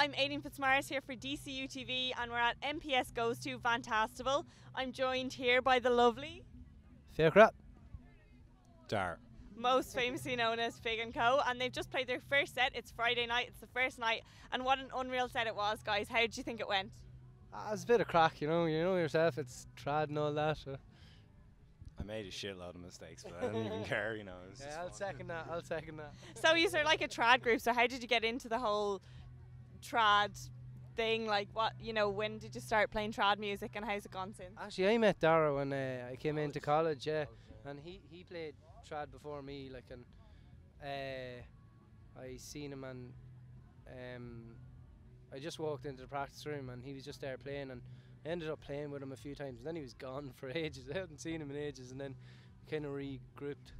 I'm Aileen Fitzmaurice here for DCU TV, and we're at MPS Goes to Vantastival. I'm joined here by the lovely, Fair crap. Dar. most famously known as Fig and Co. And they've just played their first set. It's Friday night. It's the first night, and what an unreal set it was, guys. How did you think it went? Ah, was a bit of crack, you know. You know yourself. It's trad and all that. uh. I made a shitload of mistakes, but I didn't even care, you know. Yeah, I'll fun. second that. I'll second that. So you are like a trad group. So how did you get into the whole trad thing? Like, what you know? When did you start playing trad music, and how's it gone since? Actually, I met Dara when uh, I came into college. Yeah, and he he played trad before me. Like, and uh, I seen him and um, I just walked into the practice room and he was just there playing and I ended up playing with him a few times. And then he was gone for ages. I hadn't seen him in ages, and then kind of regrouped.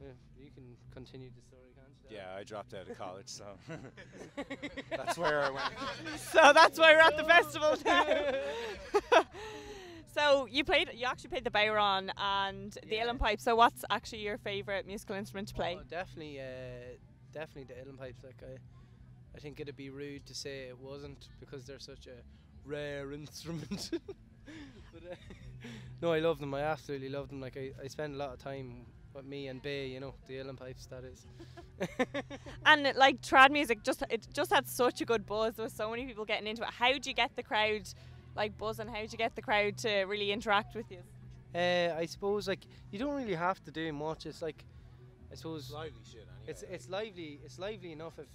Yeah, you can continue the story, can't you? Yeah, I dropped out of college, so that's where I went. so that's why we're at the festival now. so you played, you actually played the bodhrán and the Yeah. uilleann pipe. So what's actually your favourite musical instrument to play? Oh, definitely, uh, definitely the uilleann pipes. Like I, I think it'd be rude to say it wasn't because they're such a rare instrument. but, uh, no, I love them. I absolutely love them. Like I, I spend a lot of time with me and B, You know, the uilleann pipes. That is. And like trad music, just it just had such a good buzz. There was so many people getting into it. How do you get the crowd like buzzing? How do you get the crowd to really interact with you? Uh, I suppose like you don't really have to do much. It's like, I suppose it's lively shit, anyway. it's it's lively. It's lively enough if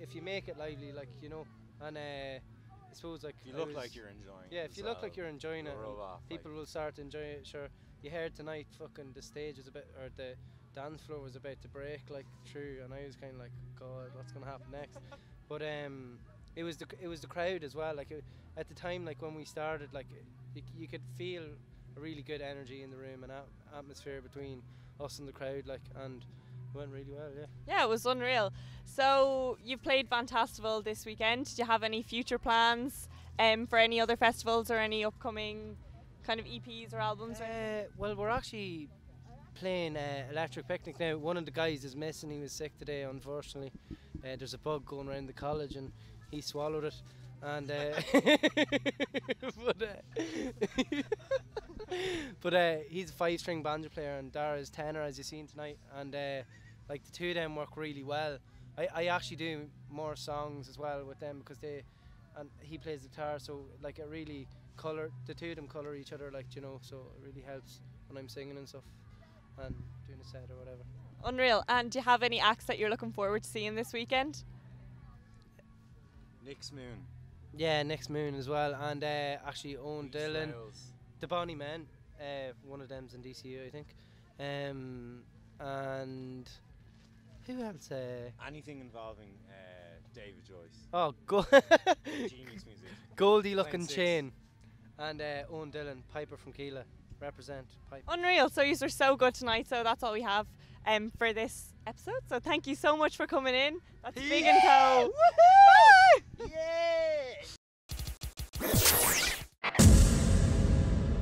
if you make it lively, like you know. And uh, I suppose like you I look like you're enjoying. Yeah, if you look like you're enjoying it, it'll and rub off, like- people will start enjoying it. Sure, you heard tonight, fucking the stage was a bit, or the dance floor was about to break, like through, and I was kind of like, God, what's gonna happen next? but um, it was the it was the crowd as well. Like it, at the time, like when we started, like you, you could feel a really good energy in the room and at- atmosphere between us and the crowd, like, and it went really well. Yeah. Yeah, it was unreal. So you've played Vantastival this weekend. Do you have any future plans um, for any other festivals or any upcoming kind of EPs or albums? Uh, well, we're actually playing uh, Electric Picnic now. One of the guys is missing. He was sick today, unfortunately. Uh, there's a bug going around the college, and he swallowed it. And uh, but uh, but uh, he's a five-string banjo player, and Dara is tenor, as you seen tonight. And like the two of them work really well. I, I actually do more songs as well with them because they and he plays guitar, so like it really color the two of them color each other, like you know, so it really helps when I'm singing and stuff and doing a set or whatever. Unreal. And do you have any acts that you're looking forward to seeing this weekend? Nick's Moon. Yeah, next moon as well, and uh, actually Owen Beach Dillon, Rails. the Bonnie Men, uh, one of them's in DCU, I think, um, and who else? Uh, Anything involving uh, David Joyce. oh, Go- Genius music. Goldie Lookin Chain, and uh, Eoin Dillon, Piper from Kíla, represent Piper. Unreal. So you are so good tonight. So that's all we have um, for this episode. So thank you so much for coming in. That's Big and!